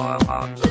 i'm hands